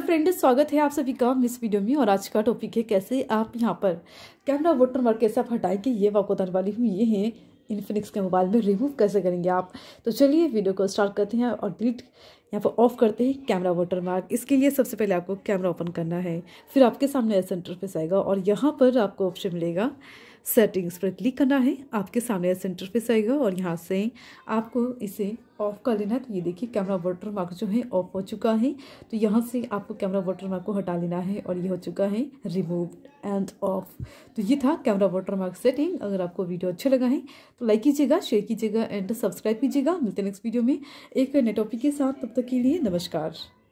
Friend स्वागत है आप सभी का इस वीडियो में। और आज का टॉपिक है कैसे आप यहाँ पर कैमरा वोटर मार्क कैसे आप हटाएँगे ये आपको बताने वाली हूँ ये है इन्फिनिक्स के मोबाइल में रिमूव कैसे करेंगे आप? तो चलिए वीडियो को स्टार्ट करते हैं और डिलीट यहाँ पर ऑफ़ करते हैं कैमरा वाटर मार्क इसके लिए सबसे पहले आपको कैमरा ओपन करना है, फिर आपके सामने ऐसा इंटरफेस आएगा और यहाँ पर आपको ऑप्शन मिलेगा सेटिंग्स पर क्लिक करना है। आपके सामने ऐसा इंटरफेस आएगा और यहाँ से आपको इसे ऑफ़ कर लेना है। तो ये देखिए कैमरा वाटर मार्क जो है ऑफ़ हो चुका है। तो यहाँ से आपको कैमरा वाटर मार्क को हटा लेना है और ये हो चुका है रिमूव एंड ऑफ़ तो ये था कैमरा वाटर मार्क सेटिंग अगर आपको वीडियो अच्छा लगा है तो लाइक कीजिएगा शेयर कीजिएगा एंड सब्सक्राइब कीजिएगा। मिलते नेक्स्ट वीडियो में। एक नए टॉपिक के साथ। तब तक के लिए नमस्कार।